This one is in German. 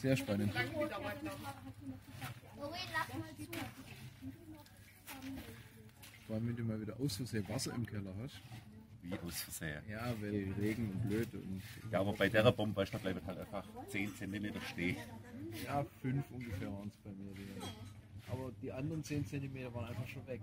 Sehr spannend. Vor allem, wenn du mal wieder aus Versehen Wasser im Keller hast. Wie aus Versehen. Ja, weil Regen und blöd und Ja, aber bei der Bombe, weißt du, da bleibt halt einfach 10 cm stehen. ja, 5 ungefähr waren es bei mir. Aber die anderen 10 cm waren einfach schon weg.